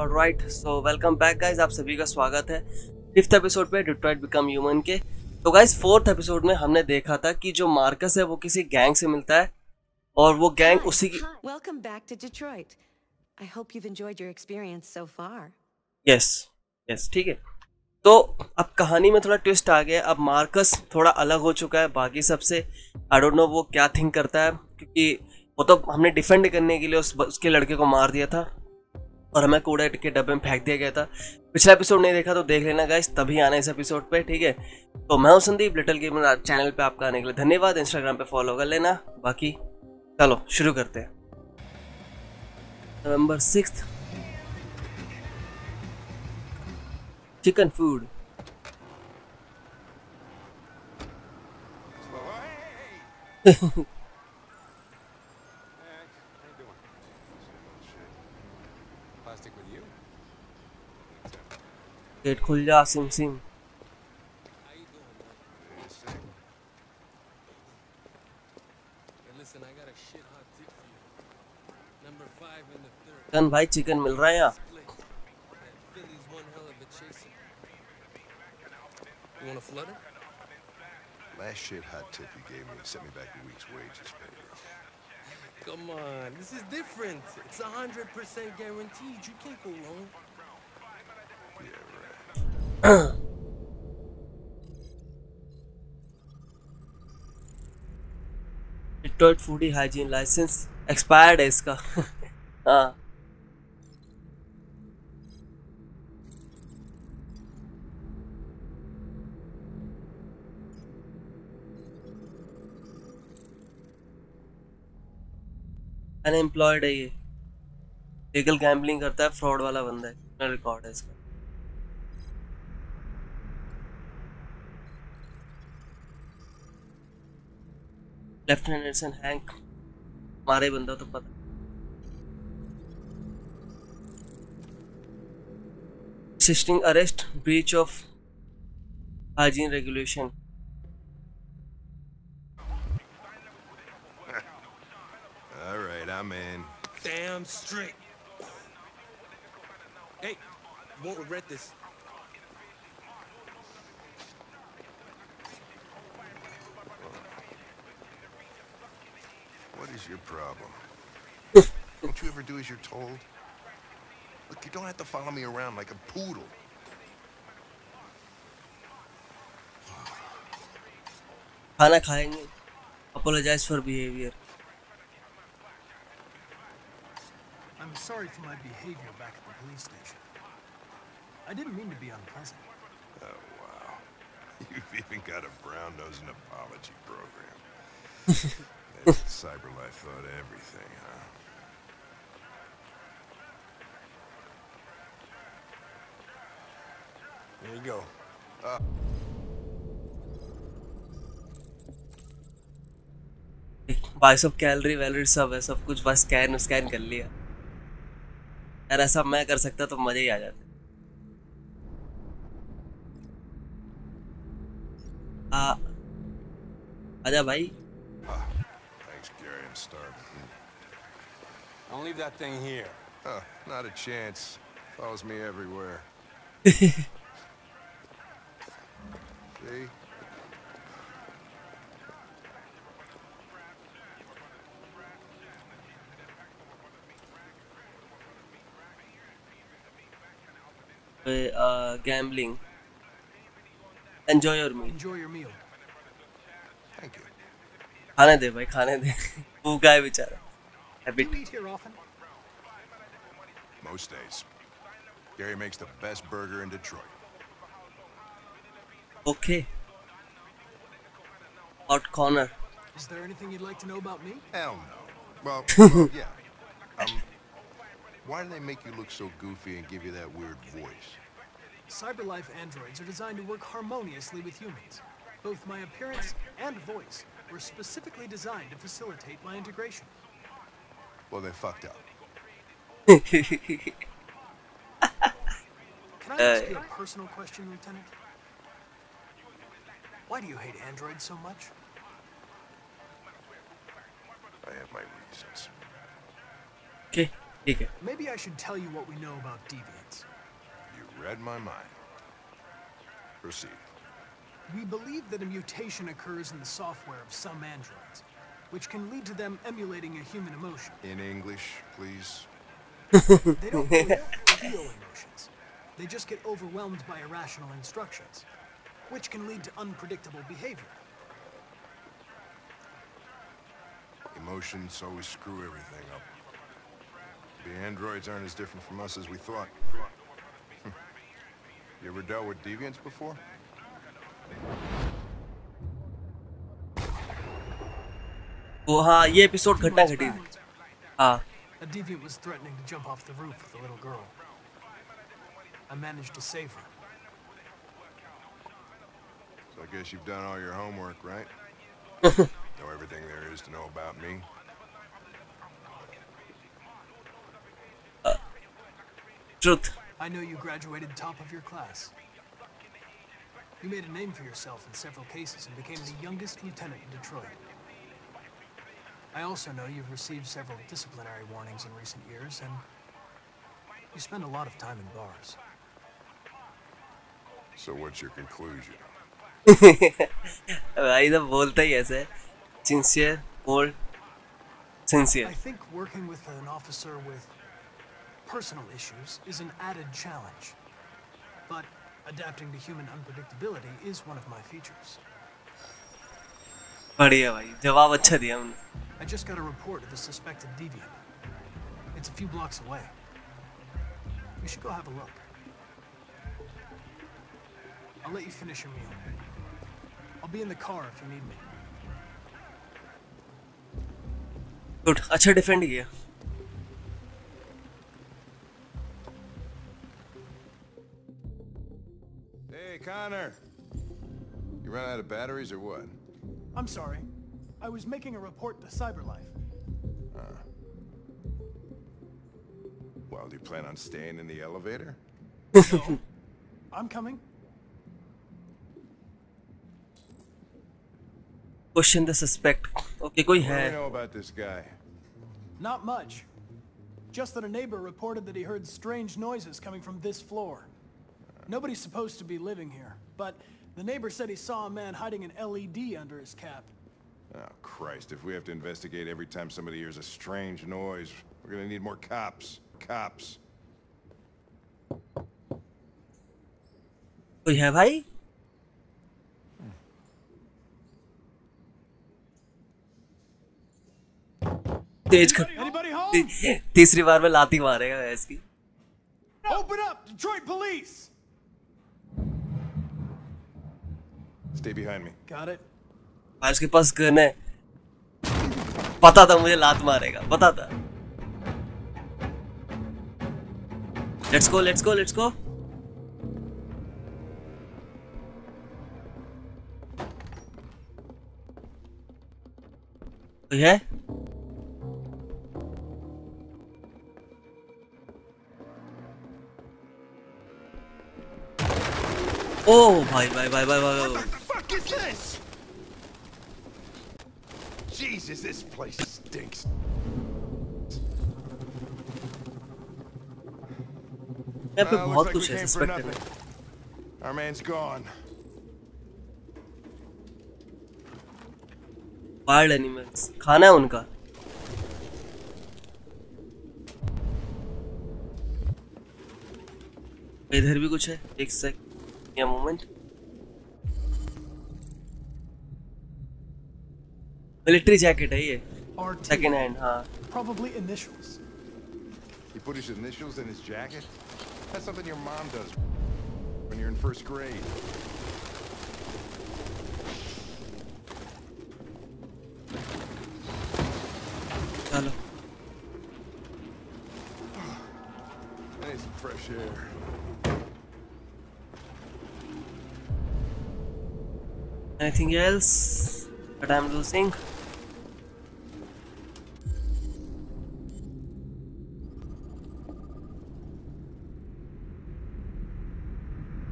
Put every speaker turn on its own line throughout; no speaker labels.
Right so welcome back guys आप सभी का स्वागत है फिफ्थ एपिसोड पे डिट्रॉइट बिकम ह्यूमन के। तो गाइस फोर्थ एपिसोड में हमने देखा था कि जो मार्कस है वो किसी गैंग से मिलता है और वो गैंग उसी की
Welcome back to Detroit. I hope you've enjoyed your experience so far.
Yes yes ठीक है। तो अब कहानी में थोड़ा ट्विस्ट आ गया। अब मार्कस थोड़ा अलग हो चुका है बाकी सबसे। आई डोंट नो वो क्या थिंक करता है क्योंकि वो तो हमने डिफेंड करने के लिए उस उसके लड़के को मार दिया था। और हमें कूड़े के डब्बे में फेंक दिया गया था। पिछला एपिसोड नहीं देखा तो देख लेना गाइस तभी आना इस एपिसोड पे, ठीक है? तो मैं हूँ संदीप लिटिल गेमर चैनल पे आपका आने के लिए धन्यवाद। इंस्टाग्राम पे फॉलो कर लेना। बाकी, चलो, शुरू करते हैं। नवंबर six chicken food
Number five in the third.
Chicken भाई चिकन मिल रहा है यहाँ
Split. That Philly's one hell of a chaser. You want a flutter?
Last shit hot tip you gave me sent me back a week's wages, Pedro.
Come on, this is different. It's a hundred percent guaranteed. You can't go wrong.
Detroit foodie hygiene licence expired है इसका। हाँ। Unemployed है ये। Legal gambling करता है fraud वाला बंदा है। रिकॉर्ड है इसका। लेफ्टिनेंट एडसन हैंक मारे बंदा तो पता assisting arrest breach of hygiene regulation
All right, I'm in.
Damn straight. Hey, won't regret this.
What is your problem? don't you ever do as you're told? Look, you don't have to follow me around like a poodle.
खाना खाएंगे apologize for behavior
I'm sorry for my behavior back at the police station. I didn't mean to be unpleasant.
Oh, wow. You've even got a brown-nosing apology program. Cyberlife thought everything, huh?
There you go.
Uh भाई सब calorie वैलरी सब है सब कुछ बस scan scan कर लिया यार ऐसा मैं कर सकता तो मज़े ही आ जाते आ आजा भाई
I'm starving.
Don't leave that thing here.
Huh, not a chance. Follows me everywhere. See?
Gambling enjoy your meal
Enjoy your meal.
Thank you.
खाने दे भाई खाने दे भूखा है बेचारा
Do
habit
you eat here often?
Most days. Gary makes the best burger in Detroit.
Okay hot corner
Is there anything you'd like to know about me?
Hell no. Well, well yeah. Um, why do they make you look so goofy and give you that weird voice?
Cyberlife androids are designed to work harmoniously with humans. Both my appearance and voice were specifically designed to facilitate my integration.
Well, they fucked up.
Can I ask you a personal question, Lieutenant? Why do you hate androids so much?
I have my reasons.
Okay, okay.
Maybe I should tell you what we know about deviants.
You read my mind. Proceed.
We believe that a mutation occurs in the software of some androids, which can lead to them emulating a human emotion.
In English, please.
They don't, feel emotions. They just get overwhelmed by irrational instructions, which can lead to unpredictable behavior.
Emotions always screw everything up. The androids aren't as different from us as we thought. you ever dealt with deviants before?
वो हाँ ये episode
Few
घटना
months
घटी
back,
हाँ
A deviant was threatening to jump off the roof with a little girl. I managed to save her.
So I guess you've done all your homework, right? know everything there is to know about me?
Truth
I know you graduated top of your class. You made a name for yourself in several cases and became the youngest lieutenant in Detroit. I also know you've received several disciplinary warnings in recent years, and you spend a lot of time in bars.
So what's your conclusion?
भाई तो बोलता ही ऐसे है sincere bold
I
sincere
think working with an officer with personal issues is an added challenge. But adapting to human unpredictability is one of my features.
बढ़िया भाई जवाब अच्छा दिया हमने
I just got a report of a suspected deviant. It's a few blocks away. You should go have a look. I'll let you finish your meal. I'll be in the car if you need me.
Good अच्छा defend किया
Connor! You run out of batteries or what?
I'm sorry. I was making a report to CyberLife. Uh.
Well, do you plan on staying in the elevator?
no. I'm coming.
Question the suspect. Okay, go ahead.
What do
you
know about this guy?
Not much. Just that a neighbor reported that he heard strange noises coming from this floor. Nobody's supposed to be living here, but the neighbor said he saw a man hiding an LED under his cap.
Oh, Christ, if we have to investigate every time somebody hears a strange noise, we're gonna need more cops. Cops.
कोई है भाई तेज कर
Anybody home?
तीसरी बार में लाती मारेगा इसकी
Open up! Detroit police!
Stay behind me.
Got it.
भाई उसके पास गन है। पता था मुझे लात मारेगा पता था। Let's go let's go let's go है? ओ भाई भाई भाई भाई भाई भाई।
fuck is this? Jesus, this place stinks.
यहाँ पे
Uh, looks
बहुत
like we
कुछ है suspected
nothing. Our man's gone.
Wild animals खाना है उनका इधर भी कुछ है एक सेक या मोमेंट मिलिट्री जैकेट है ये
RT.
सेकंड हैंड हाँ
Probably initials.
He put his initials in his jacket? That's something your mom does when you're in first grade.
चलो
I need some fresh air.
anything else that I'm losing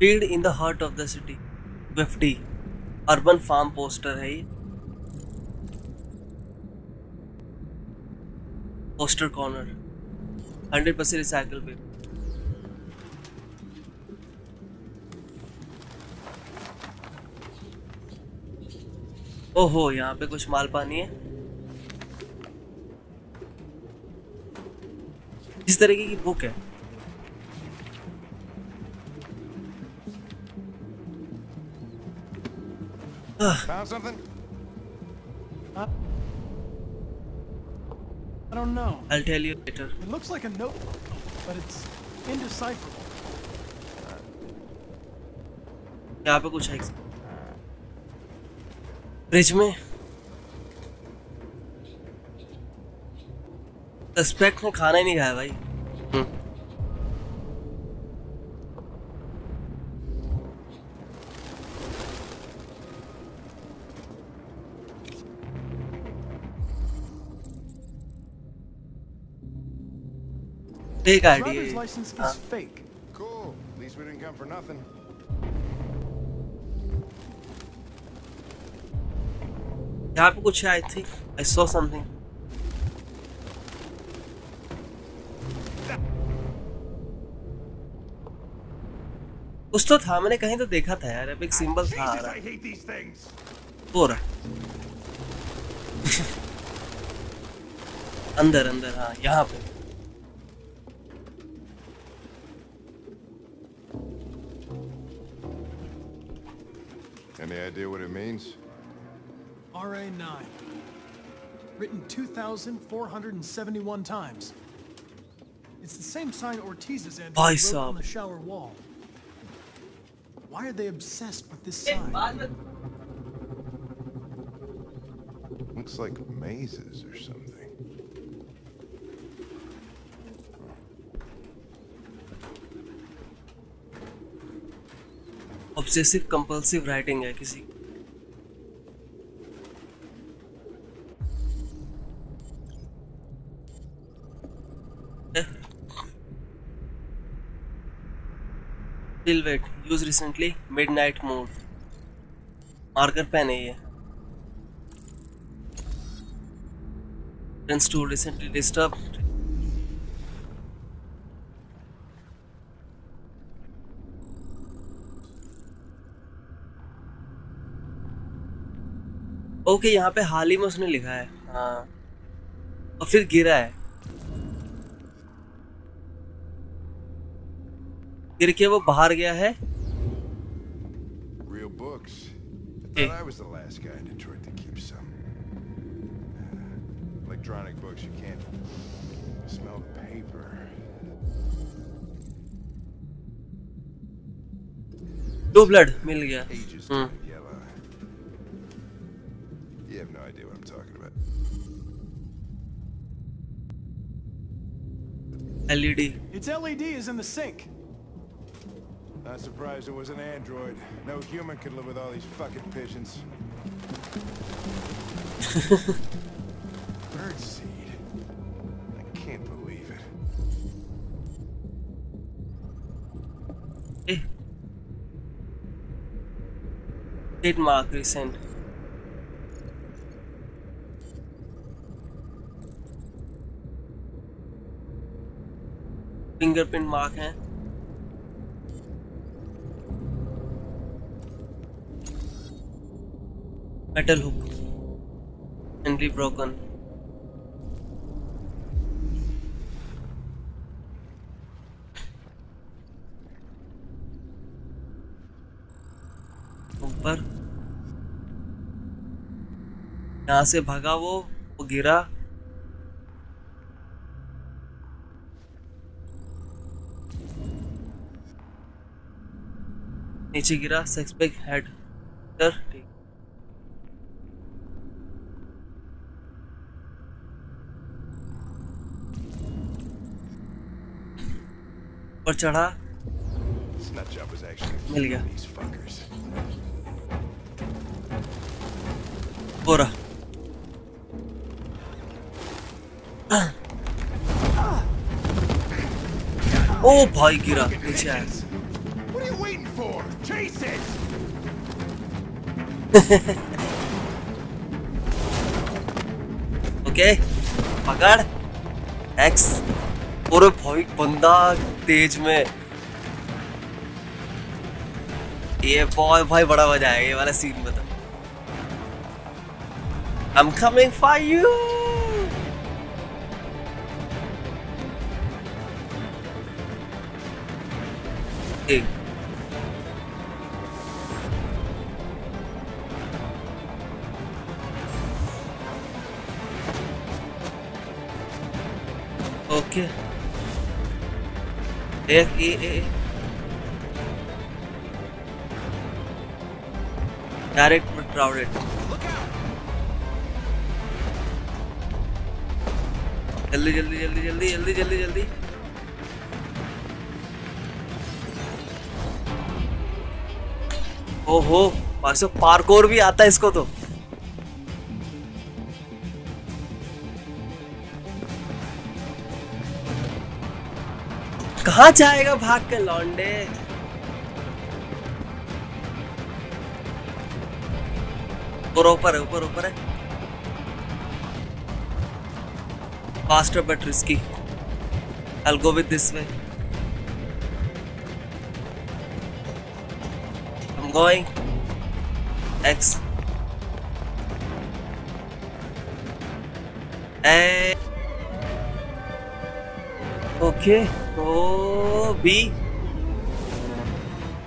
Build in the heart of the city. 50 urban farm poster है ये। Poster corner hundred percent recycle पे ओहो, यहाँ पे कुछ माल पानी है। इस तरीके की बुक है।
Found something?
I don't know.
I'll tell you later.
It looks like a note, but it's indecipherable.
यहाँ पे कुछ है फ्रिज में सस्पेक्ट ने खाना ही नहीं खाया भाई एक आईडी है लीज पे कुछ I think I saw something उस तो था मैंने कहीं तो देखा था यार. एक सिंबल था आ रहा पूरा अंदर अंदर हाँ यहाँ पे।
Any idea what it means?
RA9. Written 2,471 times. It's the same sign Ortiz's
Bhai
android wrote
sahab.
on the shower wall. Why are they obsessed with this sign?
Looks like mazes or something.
Obsessive compulsive writing है किसी use recently midnight mode marker pen है ये। Two recently disturb okay यहाँ पे हाल ही में उसने लिखा है। हाँ। और फिर गिरा है। गिर के वो बाहर गया है?
Real
ब्लड मिल गया।
You have no idea what I'm talking about.
LED.
Its LED is in the sink.
Not surprised it was an android. No human could live with all these fucking pigeons. Birdseed. I can't believe it.
Eh. Hey. Did Mark recent. Fingerprint mark हैं। Metal hook Henry broken ऊपर यहाँ से भागा वो वो गिरा। नीचे गिरा सेक्स पैक हेड सर ठीक। ऊपर चढ़ा। मिल गया। रहा। ओ भाई गिरा नीचे आया। ओके पकड़। एक्स और भाई बंदा तेज में। ये बॉय भाई, बड़ा मज़ा आएगा ये वाला सीन बता I'm coming for you जल्दी जल्दी जल्दी जल्दी जल्दी जल्दी जल्दी। ओहो पार्कोर भी आता है इसको तो। कहा जाएगा भाग के लौंडे? ऊपर ऊपर है ऊपर ऊपर है। Faster but risky I go with this way I am going X and okay oh B.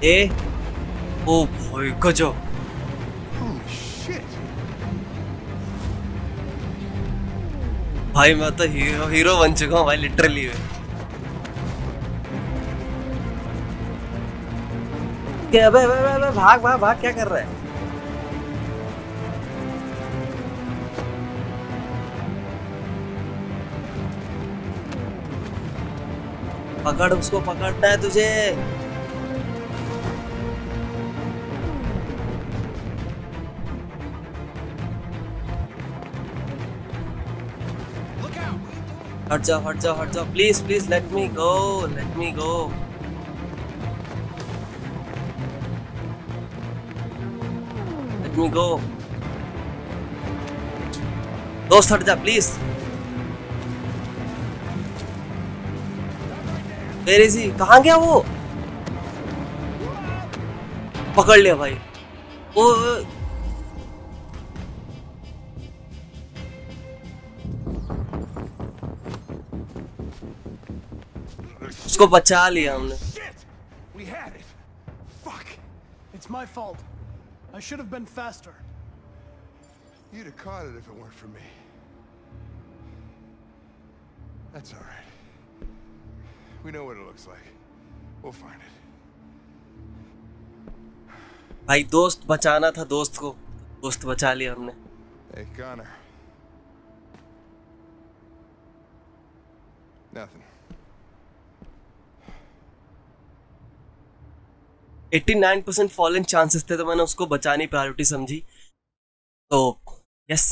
A. oh boy गजब। भाई, मैं तो हीरो हीरो बन चुका हूँ भाई लिटरली भाग भाग भाग, क्या कर रहा है? पकड़, उसको पकड़ना है तुझे। हट जाओ हट जाओ हट जाओ। Please please let me go let me go let me go दोस्त, हट जा प्लीज़ वेर इज़ ही कहाँ गया वो पकड़ लिया भाई ओ, उसको बचा लिया हमने
We had it! Fuck!
It's my fault. I should have been faster.
You'd have caught it if it weren't for me. That's alright. We know what it looks like. We'll find it.
भाई दोस्त बचाना था दोस्त को दोस्त बचा लिया हमने
Hey, Connor. Nothing.
89% fallen chances थे तो मैंने उसको बचाने प्रायोरिटी समझी तो यस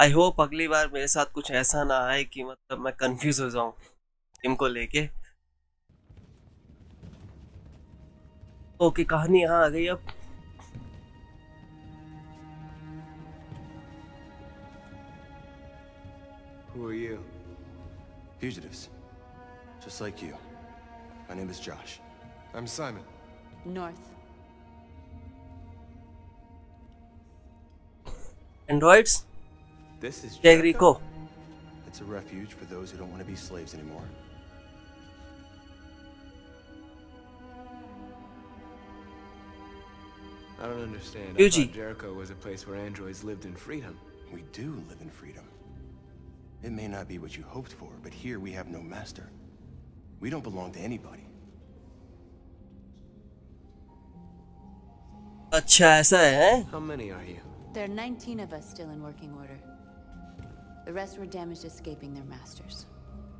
आई होप अगली बार मेरे साथ कुछ ऐसा ना आए कि मतलब मैं कंफ्यूज हो जाऊँ टीम को लेके ओके कहानी यहाँ आ गई अब
Who are you? Fugitives. Just like you. My name is Josh.
I'm Simon.
North.
Androids
This is
Jericho.
It's a refuge for those who don't want to be slaves anymore.
I don't understand.
Uji.
I Jericho was a place where androids lived in freedom.
We do live in freedom. It may not be what you hoped for, but here we have no master. We don't belong to anybody.
How many are you?
There are 19 of us still in working order. The rest were damaged escaping their masters.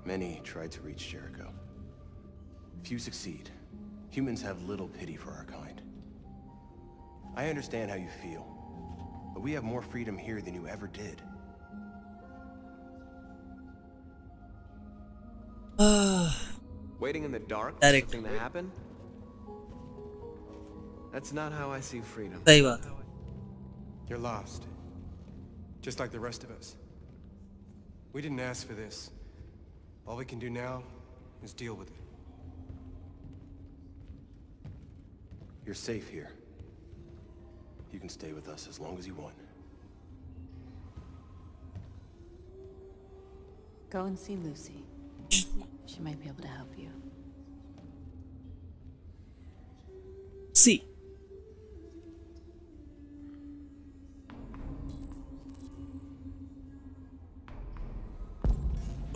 Many tried to reach Jericho. Few succeed. Humans have little pity for our kind. I understand how you feel, but we have more freedom here than you ever did.
Waiting in the dark for something to happen? That's not how I see freedom.
You're lost.
Just like the rest of us. We didn't ask for this. All we can do now is deal with it.
You're safe here. You can stay with us as long as you want.
Go and see Lucy. She might be able to help you.
सी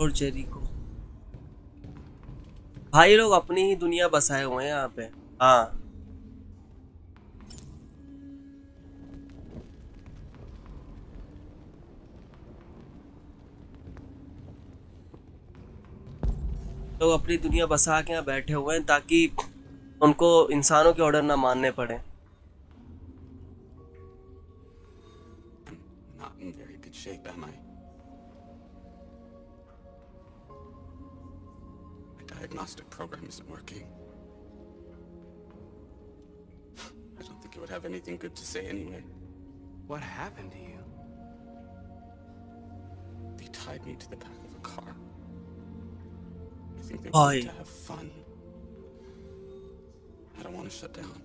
और Jerry को। भाई लोग अपनी ही दुनिया बसाए हुए हैं यहाँ पे। हाँ। लोग अपनी दुनिया बसा के यहाँ बैठे हुए हैं ताकि उनको इंसानों के ऑर्डर ना मानने पड़े।
To say anyway.
What happened to you?
They tied me to the back of a car. I think they wanted to have fun. I don't want to shut down.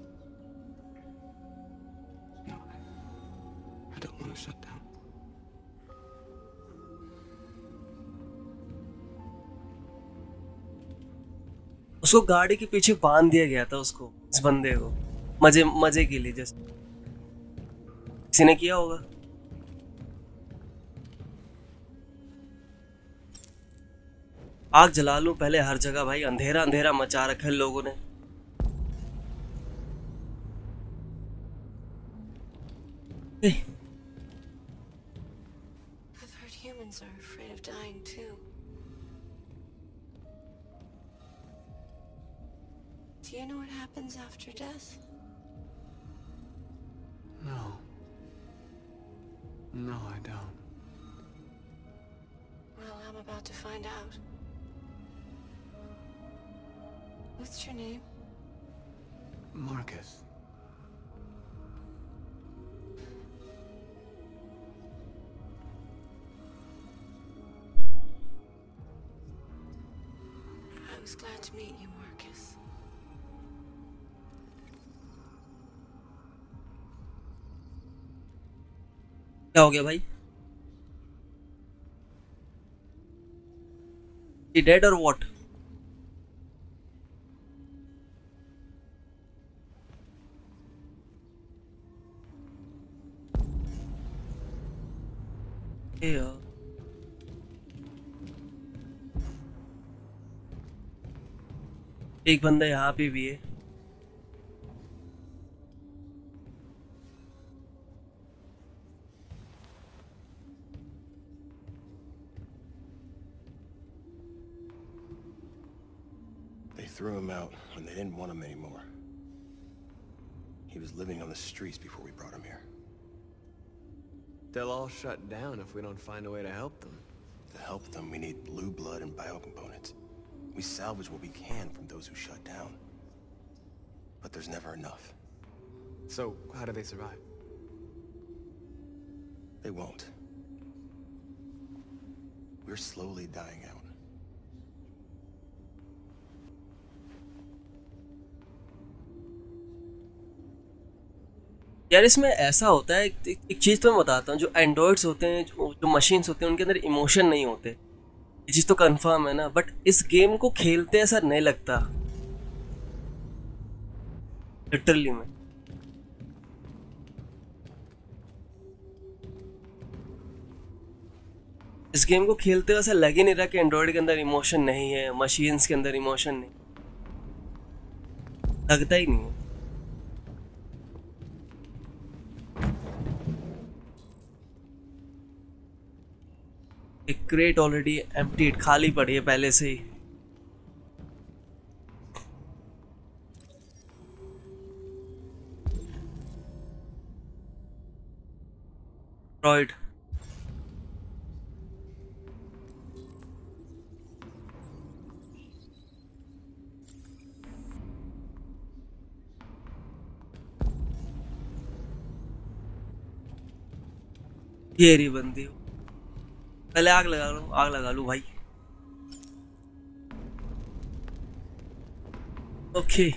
No, I, I don't want to shut down.
उसको गाड़ी के पीछे बाँध दिया गया था उसको इस बंदे को मज़े मज़े के लिए जैसे किसी ने किया होगा आग जला लू पहले हर जगह भाई अंधेरा अंधेरा मचा रखे लोगों ने
Do you know what happens after death?
No. No, I don't.
Well, I'm about to find out. What's your name?
Marcus.
I was glad to meet you, Marcus.
क्या हो गया भाई? डेड और वॉट एक बंदा यहाँ पे भी है।
We brought him here.
They'll all shut down if we don't find a way to help them.
To help them, we need blue blood and biocomponents. We salvage what we can from those who shut down. But there's never enough.
So, how do they survive?
They won't. We're slowly dying out.
यार इसमें ऐसा होता है एक, चीज़ तो मैं बताता हूँ जो एंड्रॉइड्स होते हैं जो, जो मशीन्स होते हैं उनके अंदर इमोशन नहीं होते। ये चीज़ तो कंफर्म है ना बट इस गेम को खेलते ऐसा नहीं लगता। लिटरली में। इस गेम को खेलते हुए ऐसा लग ही नहीं रहा कि एंड्रॉयड के अंदर इमोशन नहीं है मशीन्स के अंदर इमोशन नहीं। लगता ही नहीं है। एक क्रेट ऑलरेडी एम्प्टी खाली पड़ी है पहले से ही. ये बंदी पहले आग लगा लूं आग लगा लूं भाई okay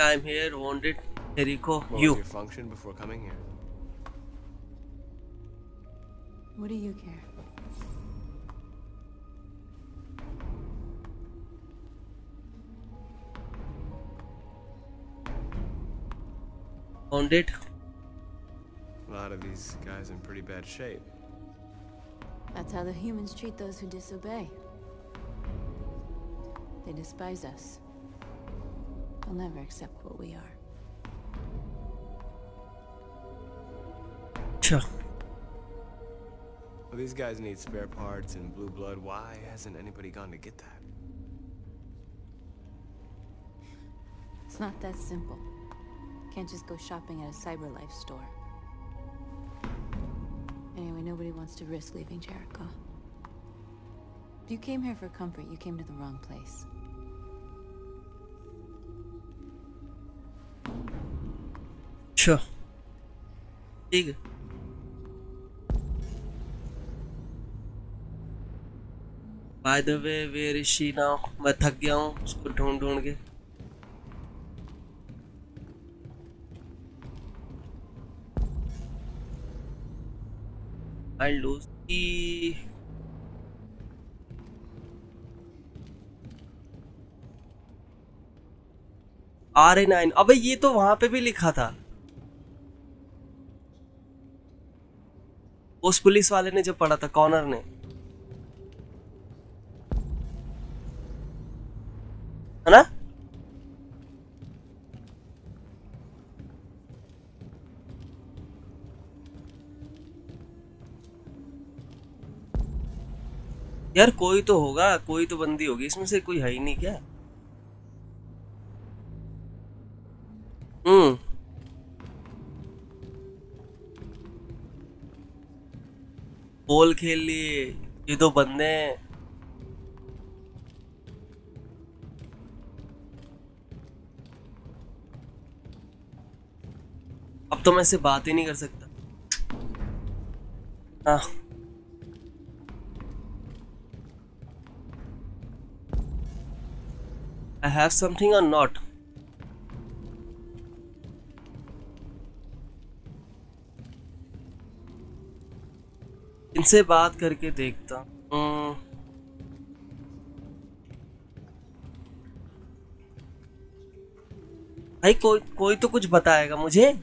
I'm here, wanted Jericho,
What
you.
was your function before coming here?
What do you care?
Wanted.
A lot of these guys in pretty bad shape.
That's how the humans treat those who disobey. They despise us. They'll never accept what we are.
Sure.
Well, these guys need spare parts and blue blood. Why hasn't anybody gone to get that?
It's not that simple. Can't just go shopping at a CyberLife store. Anyway, nobody wants to risk leaving Jericho. If you came here for comfort, you came to the wrong place.
Sure. ठीक है By the way, where is she now? मैं थक गया हूँ उसको ढूंढ ढूंढ के I lose the R A nine अबे, ये तो वहाँ पे भी लिखा था। उस पुलिस वाले ने जो पढ़ा था, कॉर्नर ने। यार कोई तो होगा, कोई तो बंदी होगी, इसमें से कोई है ही नहीं क्या? हम्म। बॉल खेल लिए, ये दो बंदे हैं। अब तो मैं इससे बात ही नहीं कर सकता। हाँ। Have something or not? इनसे बात करके देखता हूँ। भाई, कोई कोई तो कुछ बताएगा मुझे?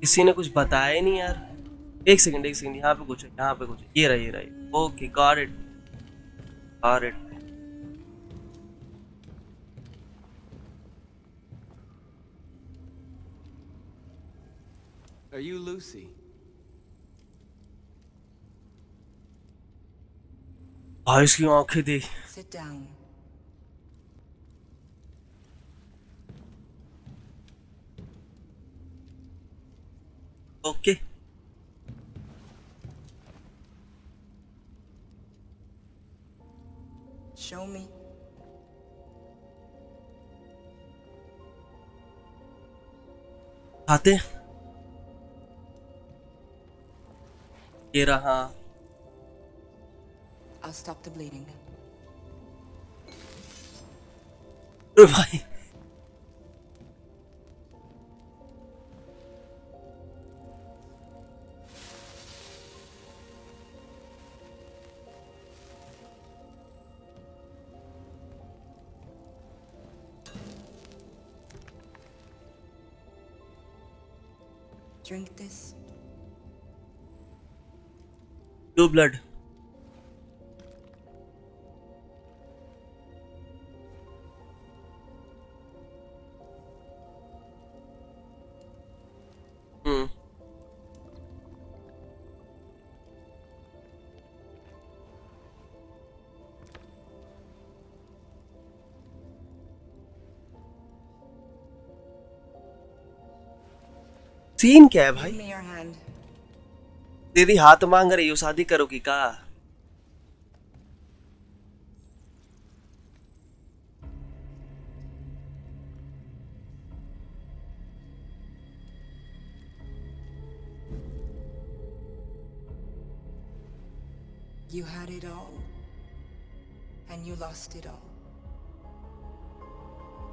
किसी ने कुछ बताया नहीं यार। एक सेकंड एक सेकंड यहाँ पे कुछ है यहाँ पे कुछ है। ये रहा ये रहा okay got it got it
Are you Lucy?
भाई इसकी आँखें देख।
Sit down.
Okay.
Show me.
आते ये रहा
I'll stop the bleeding.
अरे भाई blood. हम्म सीन क्या है भाई दीदी हाथ मांग रही हो शादी करोगी का
You had it all. And you lost it all.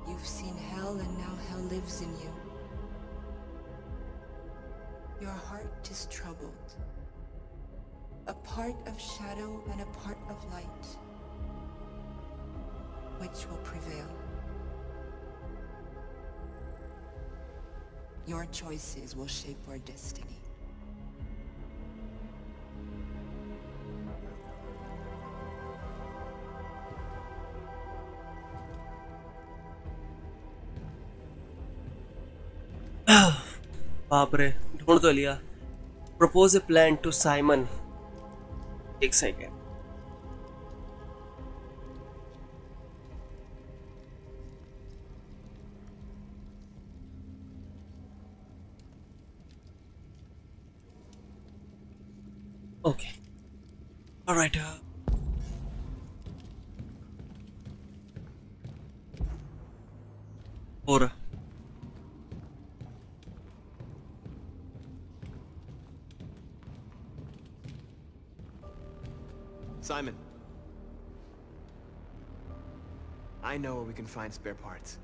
You've seen hell and now hell lives in you. Your heart is troubled. A part of shadow and a part of light. Which will prevail? Your choices will shape our destiny.
बाप रे ढूंढ तो लिया propose a plan to Simon एक second okay alright हो
find spare parts.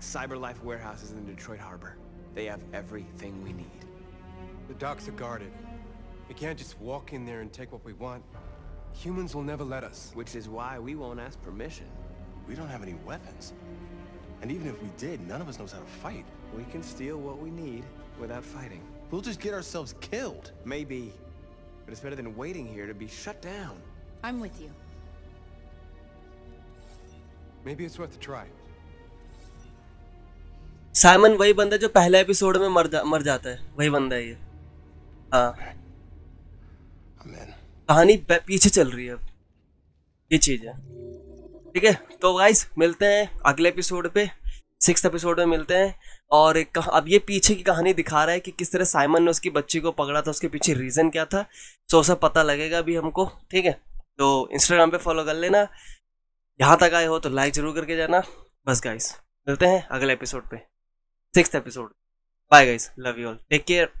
CyberLife warehouse is in the Detroit Harbor. They have everything we need.
The docks are guarded. We can't just walk in there and take what we want. Humans will never let us.
Which is why we won't ask permission.
We don't have any weapons. And even if we did, none of us knows how to fight.
We can steal what we need without fighting.
We'll just get ourselves killed.
Maybe. But it's better than waiting here to be shut down.
I'm with you.
Maybe it's worth a try.
Simon वही बंदा जो पहले episode में मर जा, मर जाता है। वही बंदा है ये। हाँ। कहानी पीछे चल रही है अब। ये चीज़ है। ठीक है? तो गाइस मिलते हैं अगले एपिसोड पे। सिक्स एपिसोड में मिलते हैं। और एक अब ये पीछे की कहानी दिखा रहा है कि किस तरह साइमन ने उसकी बच्ची को पकड़ा था उसके पीछे रीजन क्या था। सो सब पता लगेगा अभी हमको। ठीक है? तो इंस्टाग्राम पे फॉलो कर लेना। यहाँ तक आए हो तो लाइक ज़रूर करके जाना। बस गाइस मिलते हैं अगले एपिसोड पे। Six episode bye guys love you all take care